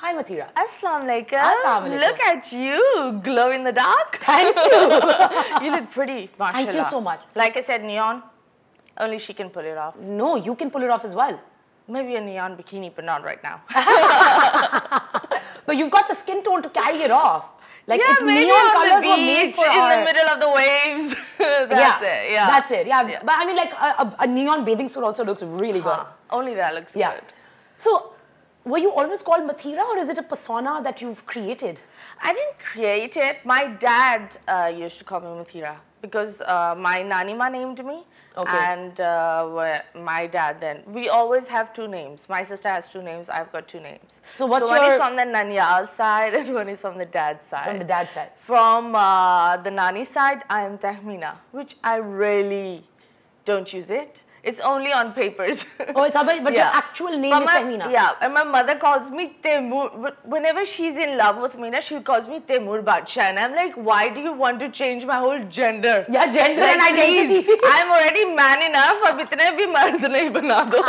Hi, Mathira. Assalamu alaikum. Assalamu alaikum. Look at you, glow in the dark. Thank you. you look pretty, mashallah. Thank you so much. Like I said, neon, only she can pull it off. no, you can pull it off as well. Maybe a neon bikini, but not right now. But you've got the skin tone to carry it off. Like yeah, maybe neon on colors were made for in our, the middle of the waves. That's it. Yeah. That's it. Yeah. But I mean, like a, a, neon bathing suit also looks really good. Only that looks Yeah. good. So, were you always called Mathira, or is it a persona that you've created? I didn't create it. My dad uh, used to call me Mathira because uh, my nanima named me. Okay. And uh, my dad then. We always have two names. My sister has two names. I've got two names. So what's one your- is from the Nanyal side and one is from the dad's side. From the dad's side. From uh, the Nani side, I am Tehmina, which I really don't use it. It's only on papers. Oh, it's but, but your Yeah. actual name But is my- Tahmina. Yeah, and my mother calls me Temur. But Whenever she's in love with me, na, she calls me Temur Badsha. And I'm like, why do you want to change my whole gender? Yeah, gender Like, and identity. please, I'm already man enough. अब इतने भी मर्द नहीं बना दो.